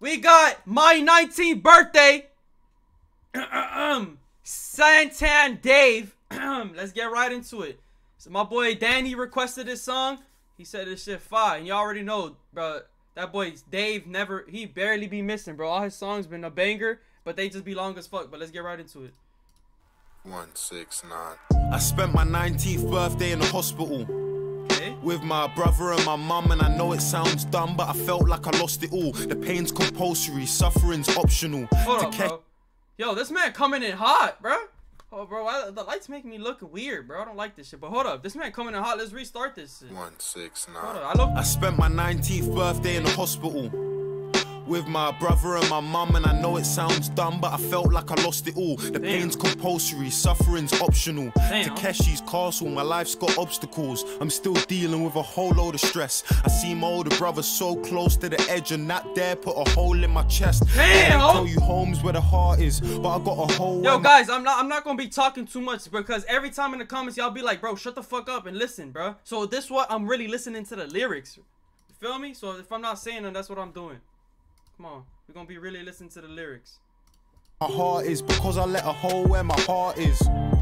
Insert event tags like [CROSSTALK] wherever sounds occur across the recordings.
we got my 19th birthday. [CLEARS THROAT] Santan Dave. [CLEARS THROAT] Let's get right into it. So my boy Danny requested this song. He said this shit fire. And you already know, bro. That boy Dave never, he barely be missing, bro. All his songs been a banger, but they just be long as fuck. But let's get right into it. One six nine. I spent my 19th birthday in the hospital. Okay. With my brother and my mum, and I know it sounds dumb, but I felt like I lost it all. The pain's compulsory, suffering's optional. Hold To up, catch bro. Yo, this man coming in hot, bro. Oh, bro, why, the lights making me look weird, bro. I don't like this shit. But hold up, this man coming in hot. Let's restart this shit. One six Hold nine. up, I look. I spent my 19th birthday in the hospital with my brother and my mum, and I know it sounds dumb, but I felt like I lost it all. The pain's compulsory, suffering's optional. Damn. Takeshi's castle, my life's got obstacles. I'm still dealing with a whole load of stress. I see my older brother so close to the edge, and that dare put a hole in my chest. Damn. I tell you, home's where the heart is, but I got a hole. Yo, guys, I'm not. I'm not gonna be talking too much because every time in the comments y'all be like, "Bro, shut the fuck up and listen, bro." So this what I'm really listening to the lyrics. You feel me? So if I'm not saying them, that's what I'm doing. Come on, we're gonna be really listening to the lyrics. my heart is because I let a hole where my heart is.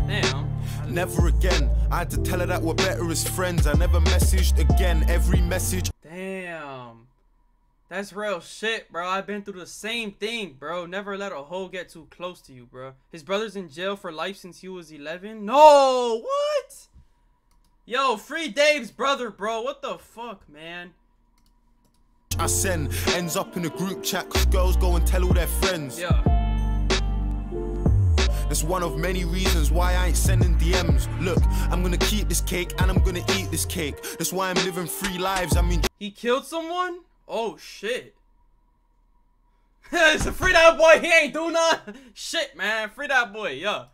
Damn. Never again. I had to tell her that we're better as friends. I never messaged again. Every message Damn. That's real shit, bro. I've been through the same thing, bro. Never let a hoe get too close to you, bro. His brother's in jail for life since he was 11. No, what? Yo, free Dave's brother, bro. What the fuck, man? I send ends up in a group chat cause girls go and tell all their friends. Yeah. That's one of many reasons why I ain't sending DMs. Look, I'm gonna keep this cake and I'm gonna eat this cake. That's why I'm living three lives. I mean, He killed someone? Oh shit. [LAUGHS] it's a free that boy, he ain't do nothing. Shit, man. Free that boy, yeah.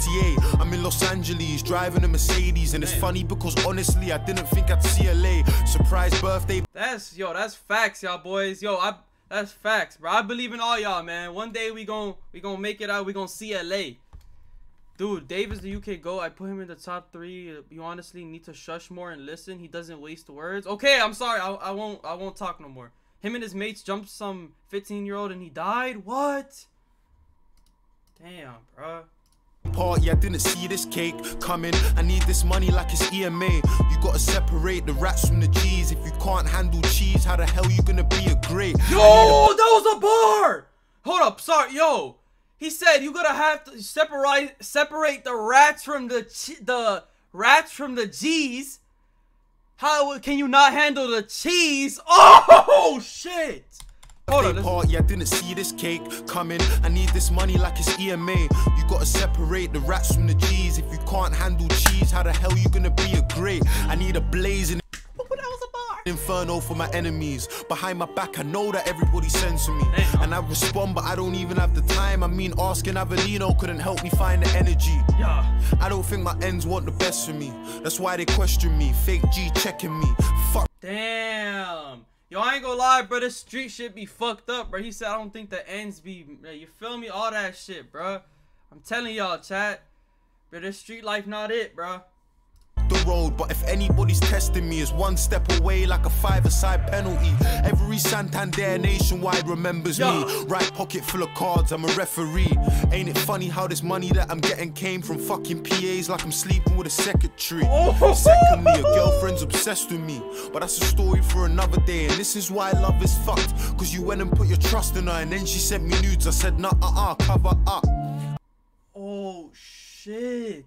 GTA. I'm in Los Angeles driving a Mercedes. And it's Damn. funny because honestly, I didn't think I'd see LA. Surprise birthday That's yo, that's facts, y'all boys. Yo, I that's facts, bro. I believe in all y'all, man. One day we gon' we gonna make it out. We gonna see LA. Dude, Dave is the UK GOAT. I put him in the top three. You honestly need to shush more and listen. He doesn't waste words. Okay, I'm sorry. I, I won't I won't talk no more. Him and his mates jumped some 15 year old and he died. What? Damn, bro. Party, I didn't see this cake coming. I need this money like it's EMA. You gotta separate the rats from the G's. If you can't handle cheese, how the hell you gonna be a great? Yo, that was a bar. Hold up, sorry, yo. He said you gotta have to separate separate the rats from the the rats from the G's. How can you not handle the cheese? [LAUGHS] Oh shit! Hold on, party, I didn't see this cake coming. I need this money like it's EMA. You gotta separate the rats from the G's. If you can't handle cheese, how the hell you gonna be a great? I need a blazing inferno for my enemies. Behind my back, I know that everybody sends to me. Damn. And I respond, but I don't even have the time. I mean, asking Avelino couldn't help me find the energy. Yeah. I don't think my ends want the best for me. That's why they question me. Fake G checking me. Fuck. Damn. Yo, I ain't gonna lie, bro. This street shit be fucked up, bro. He said I don't think the ends be. You feel me? All that shit, bro. I'm telling y'all, chat. Bro, this street life not it, bro. The road, but if anybody's testing me, it's one step away like a five-a-side penalty. Every Santander nationwide remembers Yeah. me. Right pocket full of cards, I'm a referee. Ain't it funny how this money that I'm getting came from fucking PAs like I'm sleeping with a secretary? Oh. Secondly, a girlfriend's obsessed with me, but that's a story for another day. And this is why love is fucked, cause you went and put your trust in her, and then she sent me nudes. I said, nah, uh, uh, cover up. Oh shit.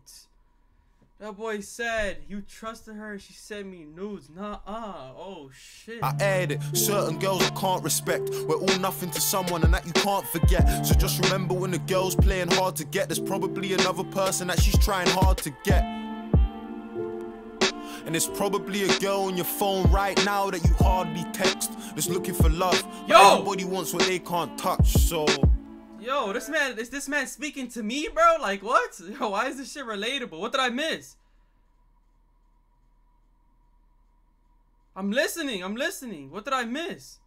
That boy said you trusted her. She sent me nudes. Nah, uh. Oh shit. I aired it. Certain girls I can't respect. We're all nothing to someone, and that you can't forget. So just remember when the girl's playing hard to get, there's probably another person that she's trying hard to get. And there's probably a girl on your phone right now that you hardly text, that's looking for love. Yo! Everybody wants what they can't touch, so. Yo, this man is this man speaking to me, bro? Like what? [LAUGHS] Yo, why is this shit relatable? What did I miss? I'm listening. I'm listening. What did I miss?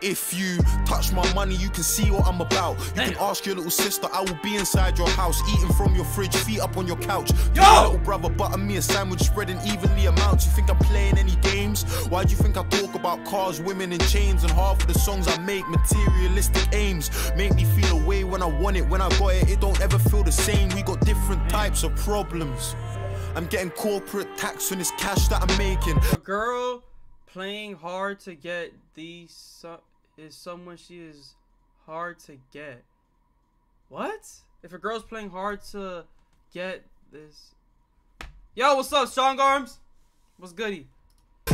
If you touch my money, you can see what I'm about. You can ask your little sister, I will be inside your house, eating from your fridge, feet up on your couch. Yo! Your little brother butter me a sandwich, spreading evenly amounts. You think I'm playing any games? Why do you think I talk about cars, women, and chains? And half of the songs I make, materialistic aims, make me feel away when I want it. When I got it, it don't ever feel the same. We got different types of problems. I'm getting corporate tax on this cash that I'm making. A girl playing hard to get these is someone she is hard to get. What? If a girl's playing hard to get this. Yo, what's up, strong arms? What's goody?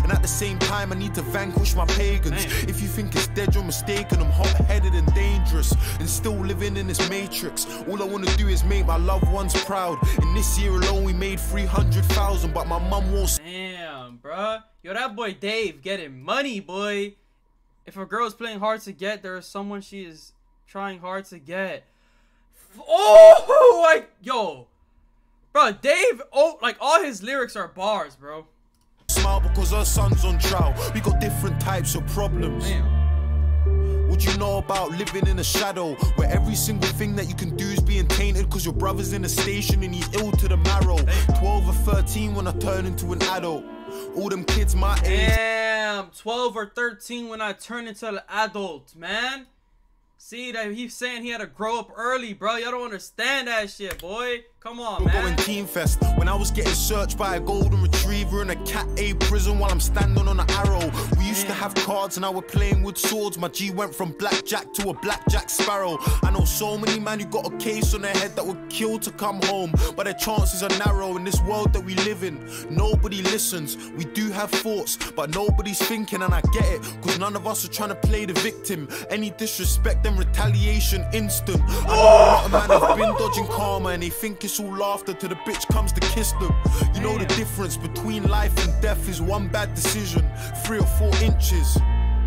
And at the same time, I need to vanquish my pagans. Man. If you think it's dead, you're mistaken. I'm hot headed and dangerous, and still living in this matrix. All I wanna do is make my loved ones proud. In this year alone, we made 300,000, but my mum won't Damn, bruh. Yo, that boy Dave getting money, boy. If a girl's playing hard to get, there is someone she is trying hard to get. Oh, [LAUGHS] like, yo. Bro, Dave, oh, like, all his lyrics are bars, bro. smile because her son's on trial. We got different types of problems. Damn. What you know about living in a shadow where every single thing that you can do is being tainted because your brother's in a station and he's ill to the marrow? 12 or 13 when I turn into an adult. All them kids my age. Damn, 12 or 13 when I turn into an adult, man. See that he's saying he had to grow up early, bro. Y'all don't understand that shit, boy. Come on, We're going man. Team Fest when I was getting searched by a golden retriever in a cat A prison while I'm standing on an arrow. Used to have cards and now we're playing with swords. My G went from blackjack to a blackjack sparrow. I know so many man who got a case on their head that would kill to come home, but their chances are narrow in this world that we live in. Nobody listens. We do have thoughts, but nobody's thinking, and I get it, cause none of us are trying to play the victim. Any disrespect and retaliation instant. I know a lot of man have been dodging karma and they think it's all laughter till the bitch comes to kiss them. You know the difference between life and death is one bad decision, three or four inches.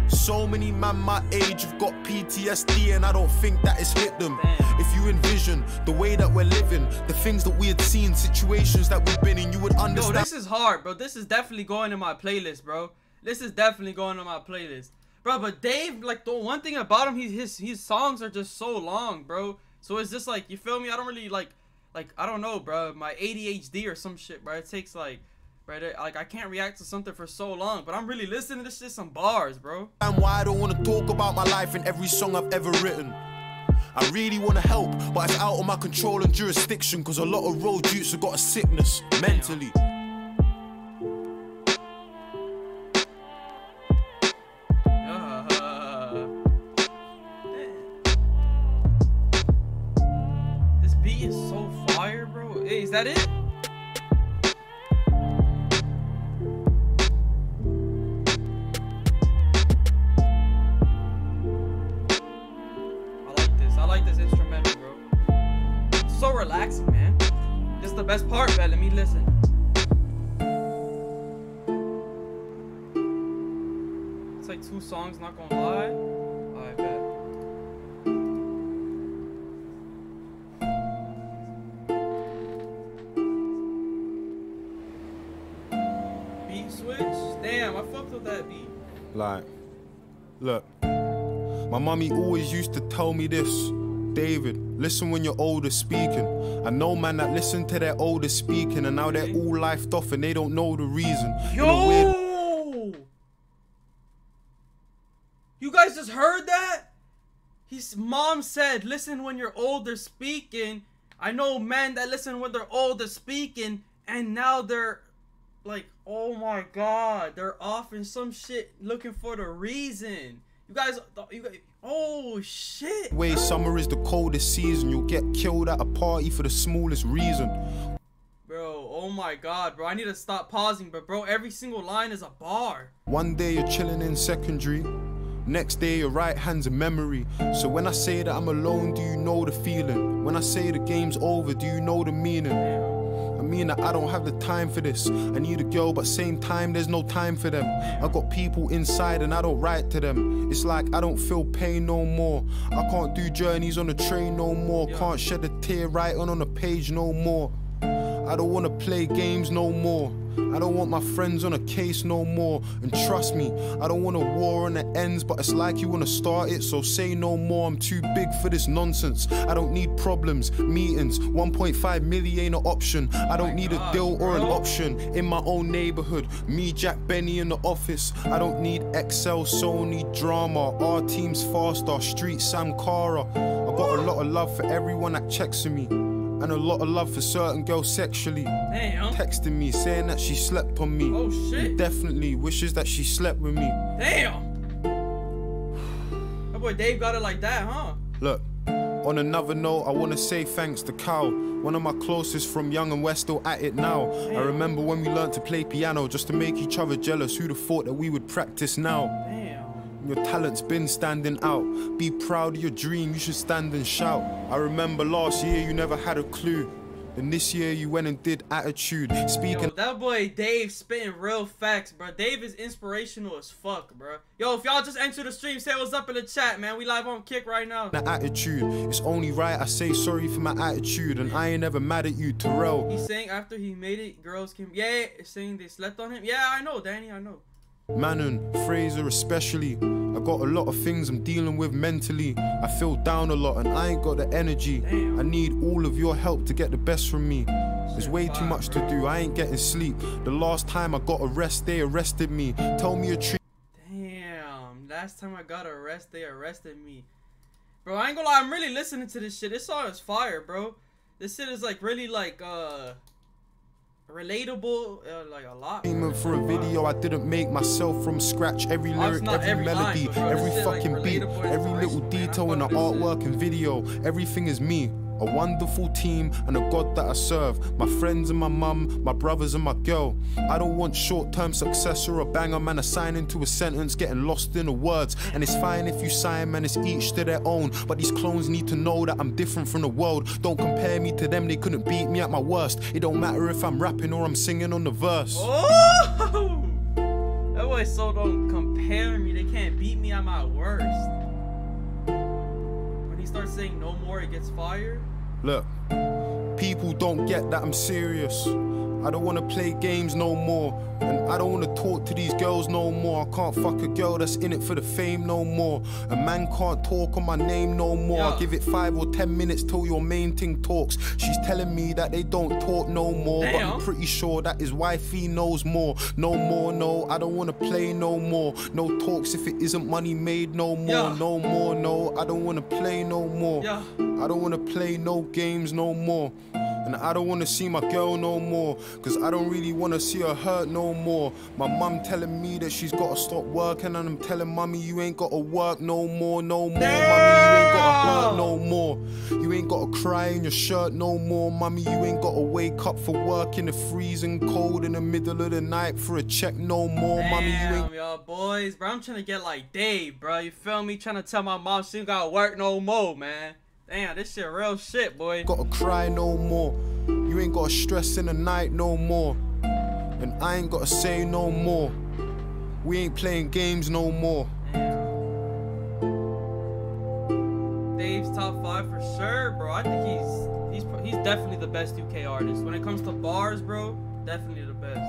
So many man my age have got PTSD and I don't think that it's hit them. Damn. If you envision the way that we're living, the things that we had seen, situations that we've been in, you would Yo, understand. this is hard, bro. This is definitely going in my playlist, bro. This is definitely going on my playlist, bro. But Dave, like the one thing about him, he, his his songs are just so long, bro. So it's just like you feel me. I don't really like, like I don't know, bro. My ADHD or some shit, bro. It takes like, bro. it- Like I can't react to something for so long, but I'm really listening to this shit some bars, bro. And why I don't wanna talk about my life in every song I've ever written. I really wanna help, but it's out of my control and jurisdiction. Cause a lot of road youths have got a sickness mentally. [LAUGHS] Uh, this beat is so fire, bro. Hey, is that it? Like this. Instrumental, bro. It's so relaxing, man. This is the best part, man. Let me listen. It's like two songs, not gonna lie. I bet. Beat switch? Damn, I fucked with that beat. Like, look, my mummy always used to tell me this. David, listen when your older speaking. I know man that listen to their older speaking and now they're all lifed off and they don't know the reason. Yo! You guys just heard that? His mom said, listen when you're older speaking. I know men that listen when they're older speaking, and now they're like, oh my god, they're off in some shit looking for the reason. You guys, you guys, oh shit. way summer is the coldest season. You'll get killed at a party for the smallest reason. Bro, oh my god, bro. I need to stop pausing, but bro, every single line is a bar. One day you're chilling in secondary. Next day your right hand's a memory. So when I say that I'm alone, do you know the feeling? When I say the game's over, do you know the meaning? I mean that I don't have the time for this. I need a girl, but same time there's no time for them. I got people inside and I don't write to them. It's like I don't feel pain no more. I can't do journeys on the train no more. Can't shed a tear writing on a page no more. I don't wanna play games no more. I don't want my friends on a case no more. And trust me, I don't want a war on the ends, but it's like you wanna start it, so say no more. I'm too big for this nonsense. I don't need problems, meetings. 1.5 million ain't an option. I don't need a deal or an option in my own neighborhood. Me, Jack Benny in the office. I don't need Excel, Sony drama. Our team's fast, our street Sam Cara. I got a lot of love for everyone that checks on me. And a lot of love for certain girls sexually. Damn. Texting me saying that she slept on me. Oh shit. Definitely wishes that she slept with me. Damn. That boy Dave got it like that, huh? Look, on another note, I wanna say thanks to Cal, one of my closest from young and we're still at it now. I remember when we learned to play piano just to make each other jealous. Who'd have thought that we would practice now? Your talent's been standing out. Be proud of your dream, you should stand and shout. I remember last year you never had a clue. And this year you went and did attitude. Speaking Yo, that boy Dave spitting real facts, bro. Dave is inspirational as fuck, bro. Yo, if y'all just enter the stream, say what's up in the chat, man. We live on Kick right now. of attitude, it's only right I say sorry for my attitude. And I ain't ever mad at you, Terrell. He's saying after he made it, girls came. Yeah, saying they slept on him. Yeah, I know, Danny. I know. Manon, Fraser especially. I got a lot of things I'm dealing with mentally. I feel down a lot and I ain't got the energy. Damn. I need all of your help to get the best from me. There's way too much to do. I ain't getting sleep. The last time I got arrested, they arrested me. Tell me a treat. Damn. Last time I got arrested, they arrested me. Bro, I ain't gonna lie. I'm really listening to this shit. This song is fire, bro. This shit is like really like uh relatable, uh, like a lot. Aiming for a video I didn't make myself from scratch. Every lyric, every, every melody, bro, every shit, like, fucking beat, every little man. Detail in the fuck with this artwork and video. Everything is me. A wonderful team and a God that I serve. My friends and my mum, my brothers and my girl. I don't want short term success or a banger, man. Assigning to a sentence, getting lost in the words. And it's fine if you sign, man. It's each to their own. But these clones need to know that I'm different from the world. Don't compare me to them, they couldn't beat me at my worst. It don't matter if I'm rapping or I'm singing on the verse. Oh! [LAUGHS] That boy so don't compare me. They can't beat me at my worst. Starts saying no more, it gets fired. Look, people don't get that I'm serious. I don't wanna play games no more. And I don't wanna talk to these girls no more. I can't fuck a girl that's in it for the fame no more. A man can't talk on my name no more. I give it five or ten minutes till your main thing talks. She's telling me that they don't talk no more. But I'm pretty sure that his wifey knows more. No more, no, I don't wanna play no more. No talks if it isn't money made no more. Yeah. No more, no, I don't wanna play no more. Yeah. I don't wanna play no games no more. And I don't wanna see my girl no more. Cause I don't really wanna see her hurt no more. My mum telling me that she's gotta stop working. And I'm telling mommy you ain't gotta work no more, no more. Mommy, you ain't gotta hurt no more. You ain't gotta cry in your shirt no more. Mommy, you ain't gotta wake up for work in the freezing cold in the middle of the night for a check no more. Mommy, you ain't Damn, y'all boys, bro. I'm trying to get like Dave, bro. You feel me? Trying to tell my mom she ain't gotta work no more, man. Damn, this shit real shit, boy. gotta cry no more. You ain't gotta stress in the night no more. And I ain't gotta say no more. We ain't playing games no more. Dave's top five for sure, bro. I think he's he's he's definitely the best UK artist. When it comes to bars, bro, definitely the best.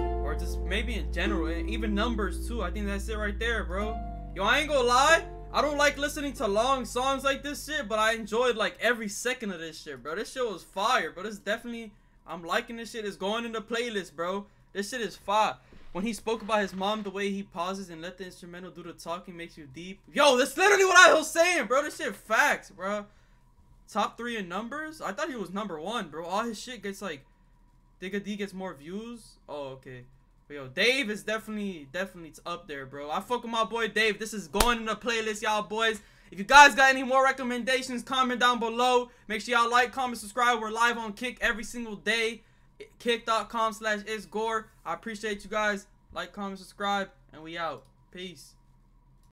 Or just maybe in general, and even numbers too. I think that's it right there, bro. Yo, I ain't gonna lie. I don't like listening to long songs like this shit, but I enjoyed like every second of this shit, bro. This shit was fire, bro. This definitely, I'm liking this shit. It's going in the playlist, bro. This shit is fire. When he spoke about his mom, the way he pauses and let the instrumental do the talking makes you deep. Yo, that's literally what I was saying, bro. This shit facts, bro. Top three in numbers? I thought he was number one, bro. All his shit gets like, Digga D gets more views. Oh, okay. But yo, Dave is definitely, definitely up there, bro. I fuck with my boy Dave. This is going in the playlist, y'all boys. If you guys got any more recommendations, comment down below. Make sure y'all like, comment, subscribe. We're live on Kick every single day. Kick.com slash itsgor. I appreciate you guys. Like, comment, subscribe, and we out. Peace.